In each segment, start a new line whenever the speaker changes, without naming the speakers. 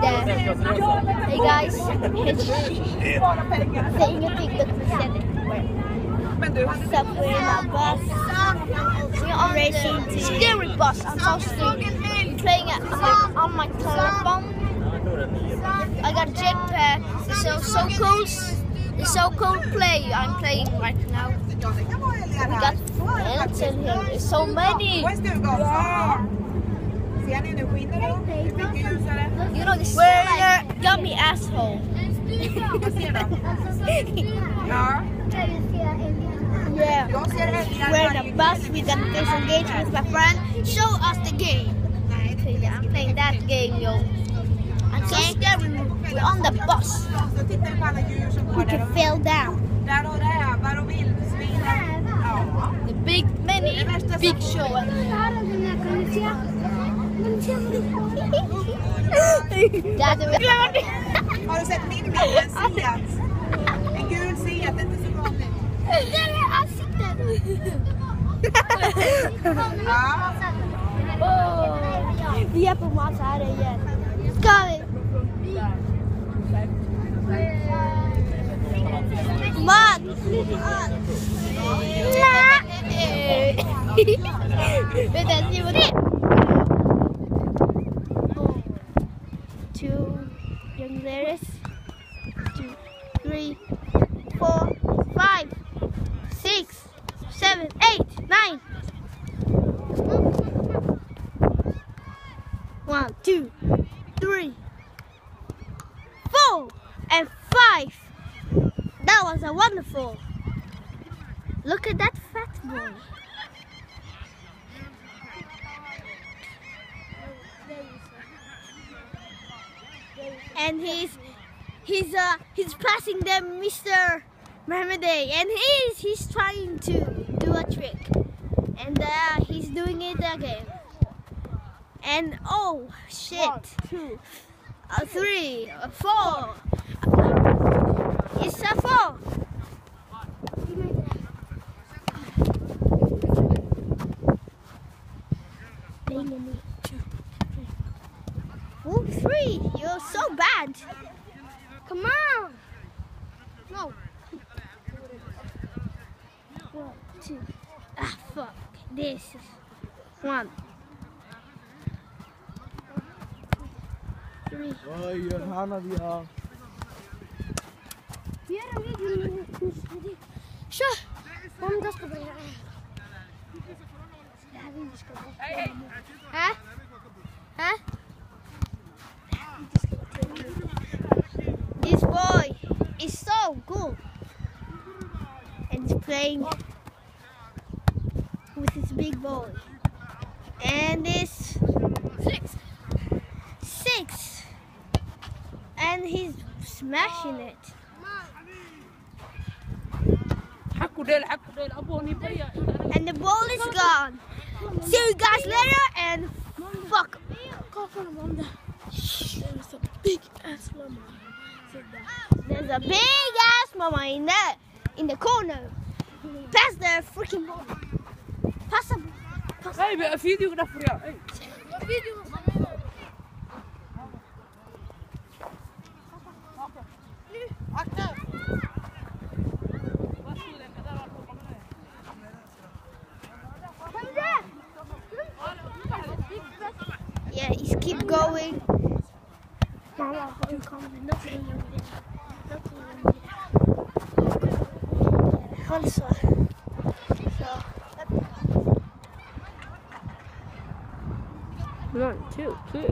där. Hey guys, säg ingenting, då kommer jag se dig.
Men du, hade
What's up, we're in a bus. We're on racing to scary bus. I'm so stupid. I'm playing it on my, on my telephone. I got jetpack. It's so so cool. It's so cool play. I'm playing right now.
ja, det kan vara
We got ants in here. There's so many.
Var
This we're gummy asshole.
Vad ser de? Ja,
Yeah.
jag ser älgar
We're in a bus. We're gonna disengage with my friend. Show us the game. I'm playing that game, yo. I'm so scared. We're on the bus.
Så tittar vi på alla djur som
We can fell down.
Där och rävar och vildsvin. Ja.
The big, many, big show.
Har du sett min bild? En siat. En gul siat, inte så vanligt. Där är ansiktet! ja. oh.
Vi är på Mats här igen. Ska vi? Mat! Mat! Vänta, Simon. And five. That was a wonderful. Look at that fat boy. And he's he's uh he's passing them Mr. Mohammeday and he's he's trying to do a trick. And uh, he's doing it again. And oh shit. two, uh, three, uh, four. Oh. You're so bad. Come on. No. One, two. Ah, fuck. This is one. Three.
Oj, Hanna vi
ska börja. Det här vill vi. Hä? Hä? This boy is so cool. And he's playing with his big boy. And this six. Six. And he's smashing it. And the ball is gone. See you guys later and fuck.
There's a big ass mama.
There's a big ass mama in there, in the corner. Pass the freaking ball. Pass the.
Pass the. Hey, videographer. a Video.
Yeah, he's keep going. Also, so
One, two, three.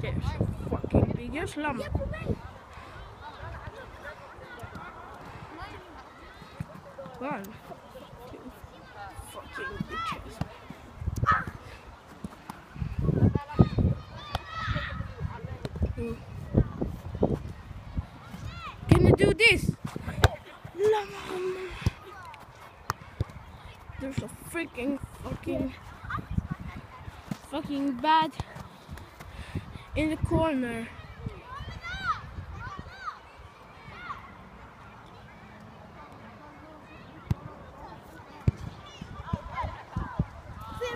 There's fucking biggest llama. One, two, fucking bitches. Can you do this? There's a freaking fucking fucking bad in the corner.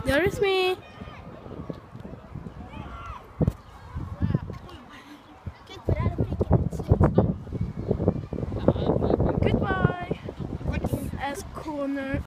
There is me. Corner